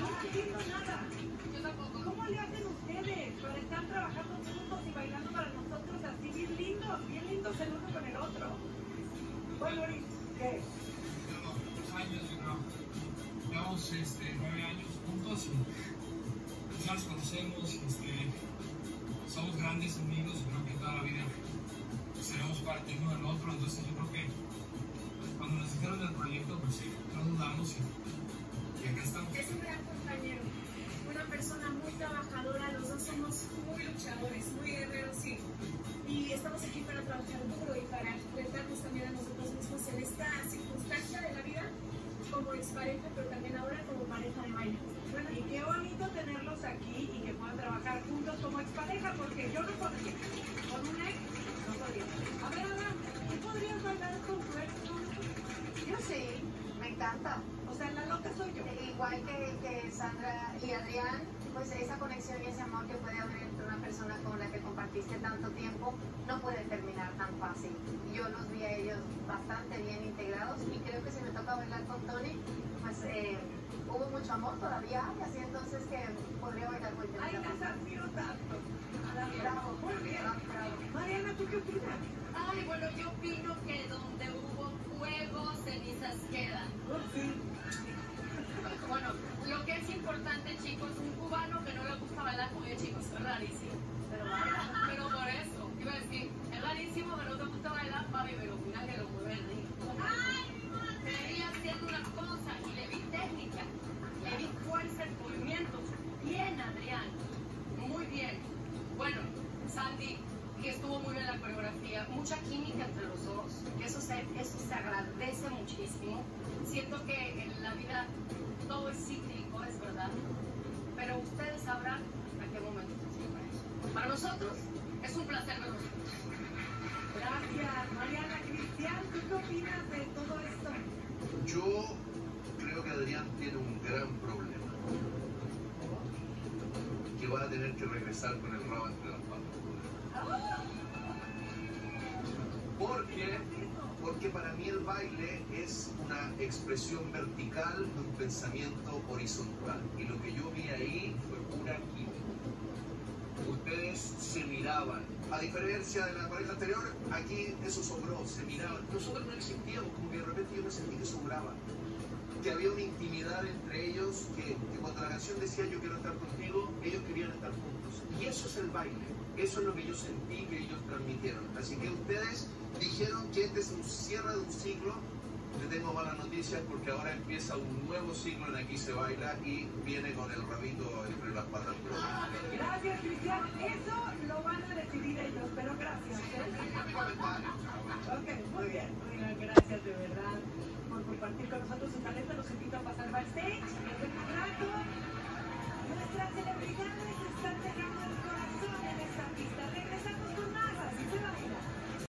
No entiendo nada. Yo tampoco. ¿Cómo le hacen ustedes para estar trabajando juntos y bailando para nosotros así bien lindos, bien lindos el uno con el otro? Bueno, ¿qué? Llevamos años, yo. Llevamos este, nueve años juntos y ya nos conocemos, este, somos grandes amigos, y creo que toda la vida seremos parte uno del otro, entonces yo creo que luchadores, muy guerreros, sí. Y estamos aquí para trabajar duro y para enfrentarnos también a nosotros mismos en esta circunstancia de la vida como expareja, pero también ahora como pareja de baile. Bueno, y qué bonito tenerlos aquí y que puedan trabajar juntos como expareja, porque yo no podría. Con un ex, no podría. A ver, Ana, ¿tú podrías bailar con tu ex? Yo sí, me encanta. O sea, la loca soy yo. Igual que, que Sandra y Adrián, pues esa conexión y ese amor que puede haber entre una persona con la que compartiste tanto tiempo no puede terminar tan fácil. Yo los vi a ellos bastante bien integrados y creo que si me toca bailar con Tony, pues eh, hubo mucho amor todavía hay, así entonces que podría bailar muy bien. Ay, las admiro tanto. Bravo, Muy bien. bravo. Mariana, ¿tú qué opinas? Ay, bueno, yo opino que donde hubo fuego, cenizas quedan. Bueno, lo que es importante, chicos, un cubano que no le gusta bailar con ellos, chicos, es Pero por eso, iba a decir, es rarísimo que no te gusta bailar, papi, pero mira que lo mueve rico. Te veía haciendo una cosa y le vi técnica, le vi fuerza en movimientos. Bien, Adrián, muy bien. Bueno, Sandy, que estuvo muy bien la coreografía, mucha química entre los dos, eso se, eso se agradece muchísimo. Siento que en la vida todo es cíclico, es verdad, pero ustedes sabrán a qué momento se llega eso. Para nosotros es un placer verlos. Gracias, Mariana. Cristian, ¿tú qué opinas de todo esto? Yo creo que Adrián tiene un gran problema. Que va a tener que regresar con el rabo entre las patas. Porque, porque para mí el baile es una expresión vertical de un pensamiento horizontal. Y lo que yo vi ahí fue pura química. Ustedes se miraban. A diferencia de la pareja anterior, aquí eso sobró, se miraban. Nosotros no existíamos, como que de repente yo me sentí que sobraba. Que había una intimidad entre ellos, que, cuando la canción decía yo quiero estar contigo, ellos querían estar juntos. Y eso es el baile. Eso es lo que yo sentí que ellos transmitieron. Así que ustedes dijeron que este es un cierre de un ciclo. Le tengo malas noticias porque ahora empieza un nuevo ciclo en Aquí se baila y viene con el rabito entre las patas. Gracias, Cristian.